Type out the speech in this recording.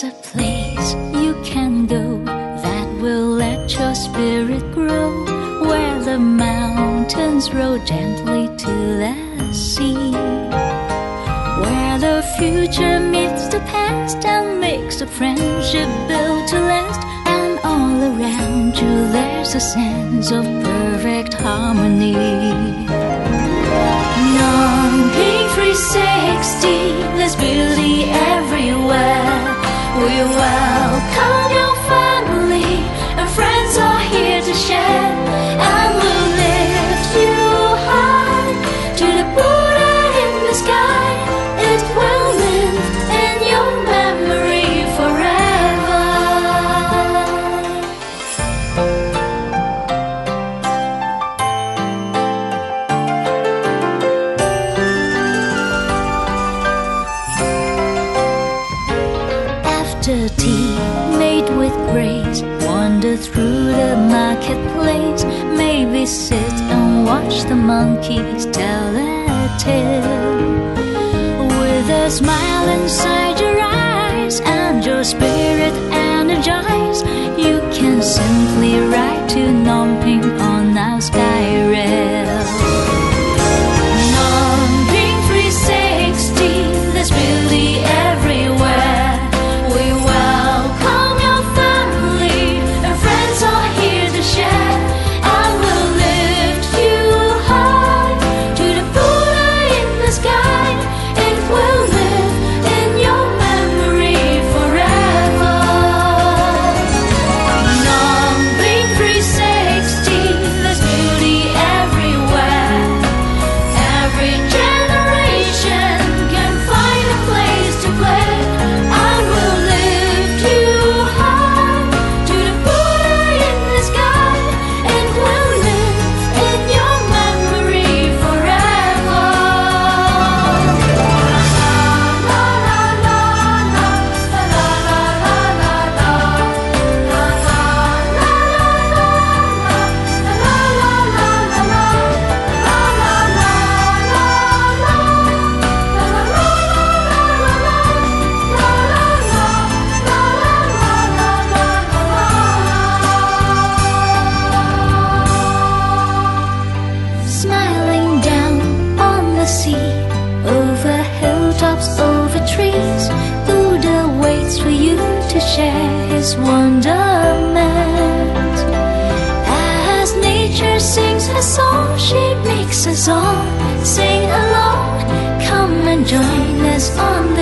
There's a place you can go that will let your spirit grow, where the mountains roll gently to the sea, where the future meets the past and makes a friendship built to last. And all around you, there's a sense of perfect harmony. Ngong Ping 360. Tea, made with grace, wander through the marketplace. Maybe sit and watch the monkeys tell their tale. With a smile inside your eyes and your spirit energized, you can simply ride to Ngong Ping sea, over hilltops, over trees, Buddha waits for you to share his wonderment. As nature sings her song, she makes us all sing along. Come and join us on the